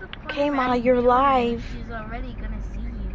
Kayma, you're live. She's already gonna see you.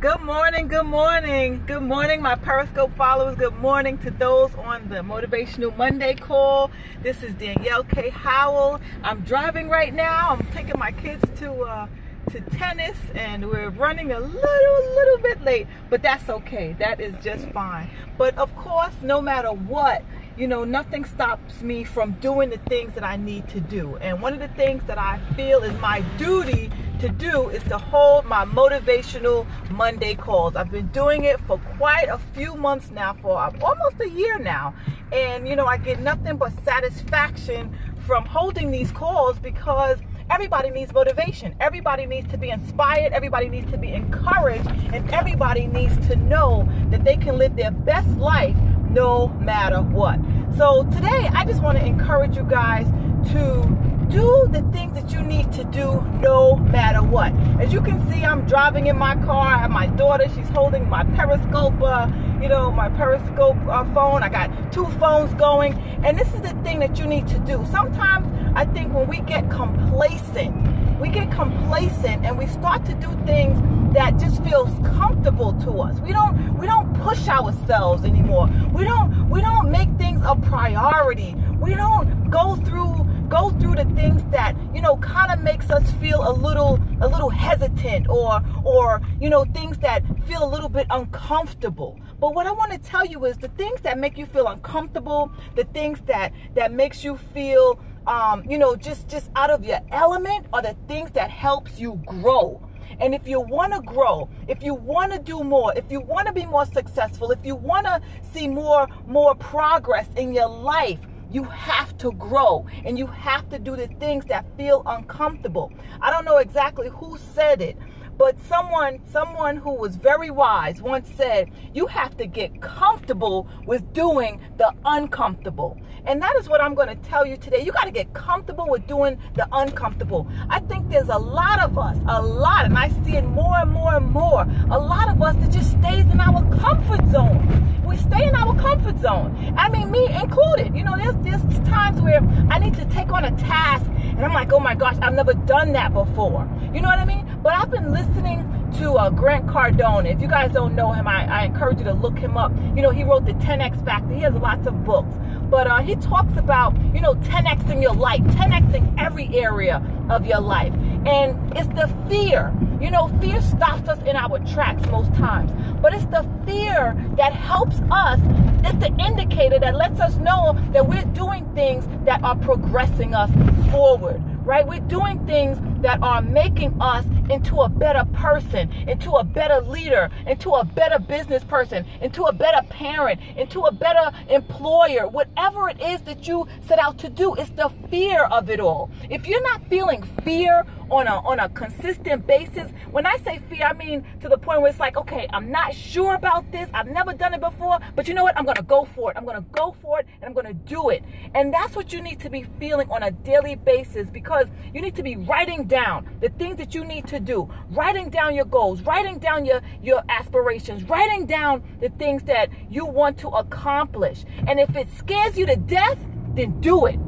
Good morning, good morning, good morning, my Periscope followers. Good morning to those on the Motivational Monday call. This is Danielle K. Howell. I'm driving right now. I'm taking my kids to uh, to tennis, and we're running a little, little bit late, but that's okay. That is just fine. But of course, no matter what, you know, nothing stops me from doing the things that I need to do. And one of the things that I feel is my duty to do is to hold my motivational Monday calls. I've been doing it for quite a few months now, for uh, almost a year now. And, you know, I get nothing but satisfaction from holding these calls because everybody needs motivation. Everybody needs to be inspired. Everybody needs to be encouraged. And everybody needs to know that they can live their best life no matter what. So today, I just want to encourage you guys to do the things that you need to do no matter what. As you can see, I'm driving in my car. I have my daughter. She's holding my Periscope, uh, you know, my Periscope uh, phone. I got two phones going. And this is the thing that you need to do. Sometimes I think when we get complacent, we get complacent and we start to do things that just feels comfortable to us. We don't we don't push ourselves anymore. We don't we don't make things a priority. We don't go through go through the things that you know kind of makes us feel a little a little hesitant or or you know things that feel a little bit uncomfortable but what i want to tell you is the things that make you feel uncomfortable the things that that makes you feel um, you know just just out of your element are the things that helps you grow and if you want to grow, if you want to do more, if you want to be more successful, if you want to see more more progress in your life, you have to grow and you have to do the things that feel uncomfortable. I don't know exactly who said it, but someone someone who was very wise once said, "You have to get comfortable with doing the uncomfortable." And that is what I'm going to tell you today. You got to get comfortable with doing the uncomfortable. I think there's a lot of us, a lot, and I see it more and more and more. A lot of us that just stays in our comfort zone. We stay in our comfort zone. I mean, me included. You know, there's there's times where I need to take on a task, and I'm like, oh my gosh, I've never done that before. You know what I mean? But I've been listening to uh, Grant Cardone. If you guys don't know him, I, I, encourage you to look him up. You know, he wrote the 10X Factor. He has lots of books. But uh, he talks about, you know, 10X in your life, 10X in every area of your life. And it's the fear. You know, fear stops us in our tracks most times. But it's the fear that helps us. It's the indicator that lets us know that we're doing things that are progressing us forward right? We're doing things that are making us into a better person, into a better leader, into a better business person, into a better parent, into a better employer. Whatever it is that you set out to do, it's the fear of it all. If you're not feeling fear on a on a consistent basis, when I say fear, I mean to the point where it's like, okay, I'm not sure about this. I've never done it before, but you know what? I'm going to go for it. I'm going to go for it and I'm going to do it. And that's what you need to be feeling on a daily basis because because you need to be writing down the things that you need to do, writing down your goals, writing down your, your aspirations, writing down the things that you want to accomplish. And if it scares you to death, then do it.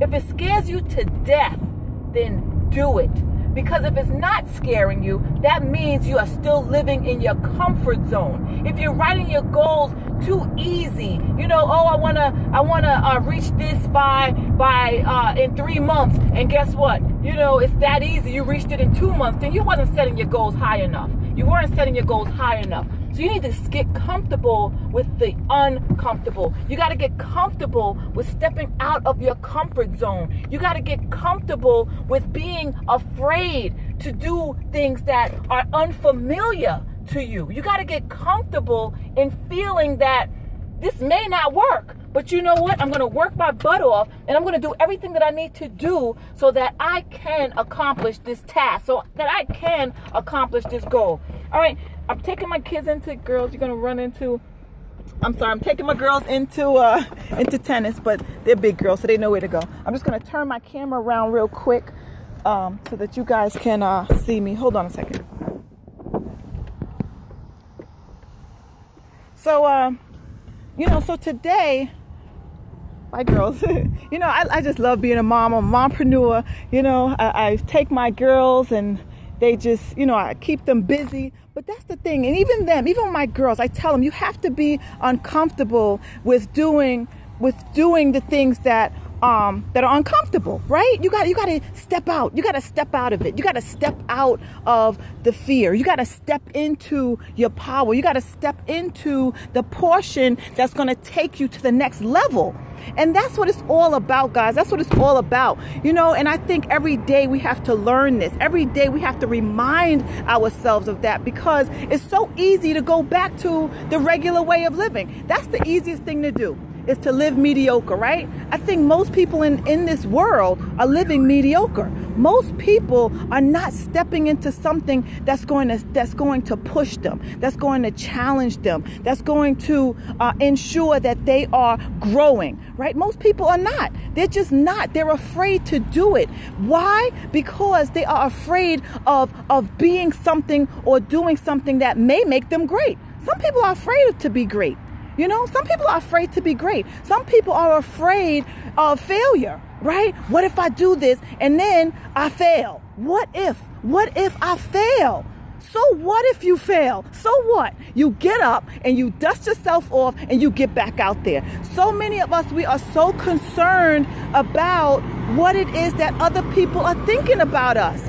If it scares you to death, then do it. Because if it's not scaring you, that means you are still living in your comfort zone. If you're writing your goals too easy, you know, oh, I wanna, I wanna uh, reach this by by uh, in three months, and guess what? You know, it's that easy. You reached it in two months, then you wasn't setting your goals high enough. You weren't setting your goals high enough. So you need to get comfortable with the uncomfortable. You got to get comfortable with stepping out of your comfort zone. You got to get comfortable with being afraid to do things that are unfamiliar to you. You got to get comfortable in feeling that this may not work, but you know what? I'm going to work my butt off and I'm going to do everything that I need to do so that I can accomplish this task, so that I can accomplish this goal. All right, I'm taking my kids into girls. You're gonna run into. I'm sorry, I'm taking my girls into uh into tennis, but they're big girls, so they know where to go. I'm just gonna turn my camera around real quick, um, so that you guys can uh see me. Hold on a second. So uh, you know, so today my girls. you know, I, I just love being a mom. A mompreneur. You know, I, I take my girls and they just, you know, I keep them busy. But that's the thing. And even them, even my girls, I tell them you have to be uncomfortable with doing with doing the things that um, that are uncomfortable, right? You got you got to step out. You got to step out of it. You got to step out of the fear. You got to step into your power. You got to step into the portion that's going to take you to the next level. And that's what it's all about, guys. That's what it's all about. You know, and I think every day we have to learn this. Every day we have to remind ourselves of that because it's so easy to go back to the regular way of living. That's the easiest thing to do is to live mediocre, right? I think most people in, in this world are living mediocre. Most people are not stepping into something that's going to that's going to push them, that's going to challenge them, that's going to uh, ensure that they are growing, right? Most people are not. They're just not. They're afraid to do it. Why? Because they are afraid of of being something or doing something that may make them great. Some people are afraid to be great. You know, some people are afraid to be great. Some people are afraid of failure, right? What if I do this and then I fail? What if? What if I fail? So what if you fail? So what? You get up and you dust yourself off and you get back out there. So many of us, we are so concerned about what it is that other people are thinking about us.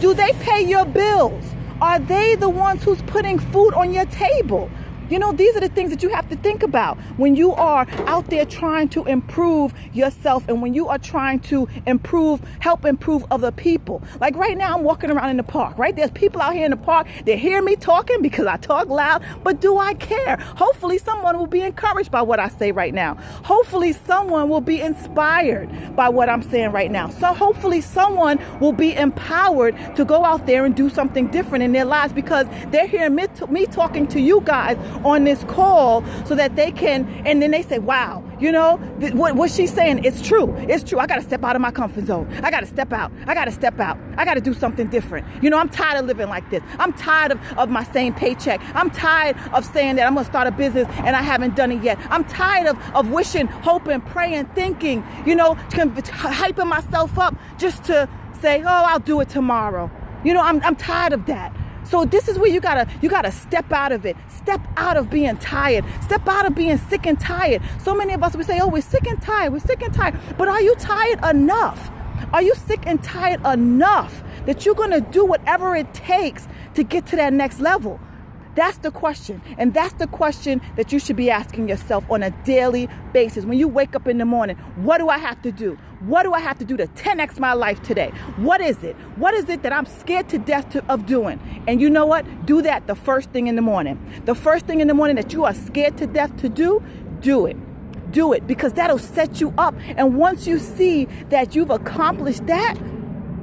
Do they pay your bills? Are they the ones who's putting food on your table? You know, these are the things that you have to think about when you are out there trying to improve yourself and when you are trying to improve, help improve other people. Like right now, I'm walking around in the park, right? There's people out here in the park. They hear me talking because I talk loud, but do I care? Hopefully, someone will be encouraged by what I say right now. Hopefully, someone will be inspired by what I'm saying right now. So, hopefully, someone will be empowered to go out there and do something different in their lives because they're hearing me, me talking to you guys on this call so that they can, and then they say, wow, you know, th- what, what she's saying is true. It's true. I got to step out of my comfort zone. I got to step out. I got to step out. I got to do something different. You know, I'm tired of living like this. I'm tired of, of my same paycheck. I'm tired of saying that I'm going to start a business and I haven't done it yet. I'm tired of, of wishing, hoping, praying, thinking, you know, hyping myself up just to say, oh, I'll do it tomorrow. You know, I'm, I'm tired of that. So this is where you gotta you gotta step out of it. Step out of being tired. Step out of being sick and tired. So many of us we say, oh, we're sick and tired. We're sick and tired. But are you tired enough? Are you sick and tired enough that you're gonna do whatever it takes to get to that next level? That's the question. And that's the question that you should be asking yourself on a daily basis. When you wake up in the morning, what do I have to do? What do I have to do to 10x my life today? What is it? What is it that I'm scared to death to, of doing? And you know what? Do that the first thing in the morning. The first thing in the morning that you are scared to death to do, do it do it because that'll set you up. And once you see that you've accomplished that,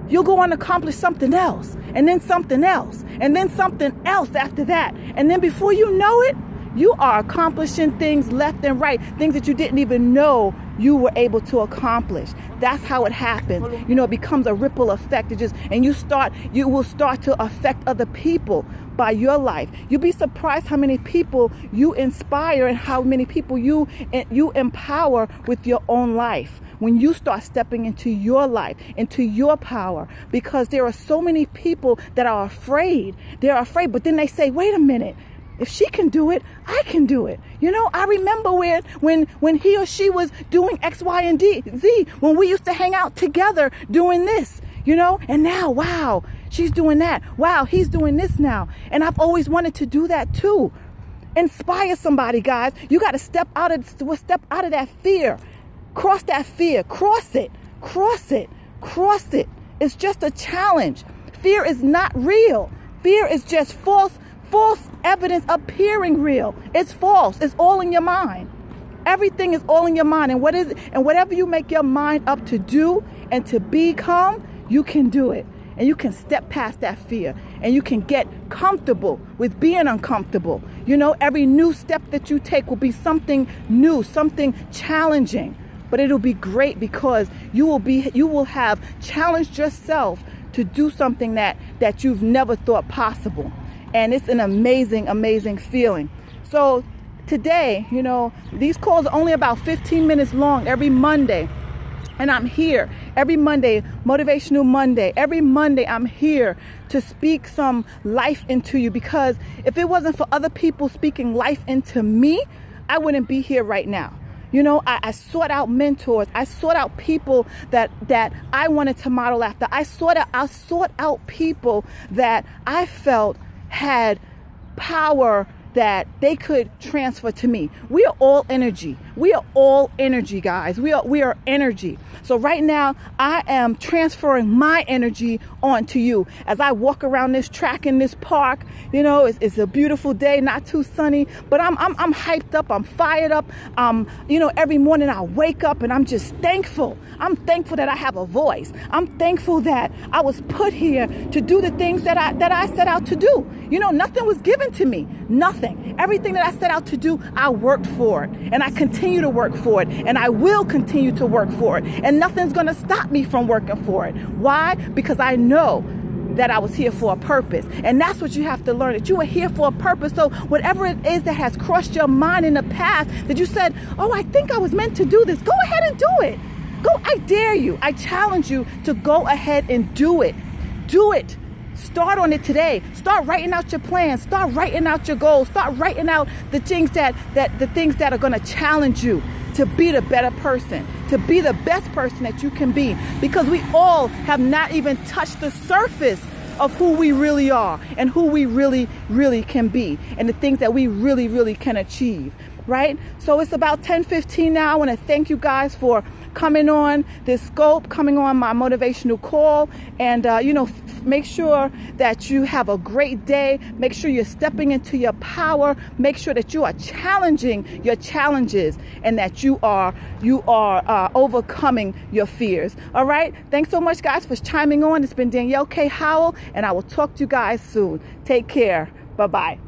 you'll go on to accomplish something else, and then something else, and then something else after that. And then before you know it, you are accomplishing things left and right, things that you didn't even know you were able to accomplish. That's how it happens. You know, it becomes a ripple effect. It just and you start you will start to affect other people by your life. You'll be surprised how many people you inspire and how many people you you empower with your own life when you start stepping into your life, into your power, because there are so many people that are afraid. They're afraid, but then they say, wait a minute. If she can do it, I can do it. You know, I remember when when when he or she was doing X, Y, and D, Z, when we used to hang out together doing this, you know, and now, wow, she's doing that. Wow, he's doing this now. And I've always wanted to do that too. Inspire somebody, guys. You got to step out of step out of that fear Cross that fear. Cross it. Cross it. Cross it. It's just a challenge. Fear is not real. Fear is just false, false evidence appearing real. It's false. It's all in your mind. Everything is all in your mind. And what is and whatever you make your mind up to do and to become, you can do it. And you can step past that fear and you can get comfortable with being uncomfortable. You know, every new step that you take will be something new, something challenging but it'll be great because you will be you will have challenged yourself to do something that that you've never thought possible and it's an amazing amazing feeling so today, you know, these calls are only about 15 minutes long every Monday. And I'm here every Monday, Motivational Monday. Every Monday, I'm here to speak some life into you because if it wasn't for other people speaking life into me, I wouldn't be here right now. You know, I, I, sought out mentors. I sought out people that that I wanted to model after. I sought out I sought out people that I felt had power that they could transfer to me. We are all energy. We are all energy, guys. We are we are energy. So right now, I am transferring my energy onto you as I walk around this track in this park. You know, it's, it's a beautiful day, not too sunny, but I'm I'm I'm hyped up. I'm fired up. Um, you know, every morning I wake up and I'm just thankful. I'm thankful that I have a voice. I'm thankful that I was put here to do the things that I that I set out to do. You know, nothing was given to me. Nothing. Everything that I set out to do, I worked for it. And I continue to work for it. And I will continue to work for it. And nothing's going to stop me from working for it. Why? Because I know that I was here for a purpose. And that's what you have to learn that you were here for a purpose. So, whatever it is that has crossed your mind in the past that you said, Oh, I think I was meant to do this, go ahead and do it. Go, I dare you, I challenge you to go ahead and do it. Do it. Start on it today. Start writing out your plans. Start writing out your goals. Start writing out the things that that the things that are going to challenge you to be the better person, to be the best person that you can be because we all have not even touched the surface of who we really are and who we really really can be and the things that we really really can achieve right so it's about 10 15 now i want to thank you guys for coming on this scope, coming on my motivational call. And, uh, you know, f- make sure that you have a great day. Make sure you're stepping into your power. Make sure that you are challenging your challenges and that you are, you are uh, overcoming your fears. All right. Thanks so much, guys, for chiming on. It's been Danielle K. Howell, and I will talk to you guys soon. Take care. Bye bye.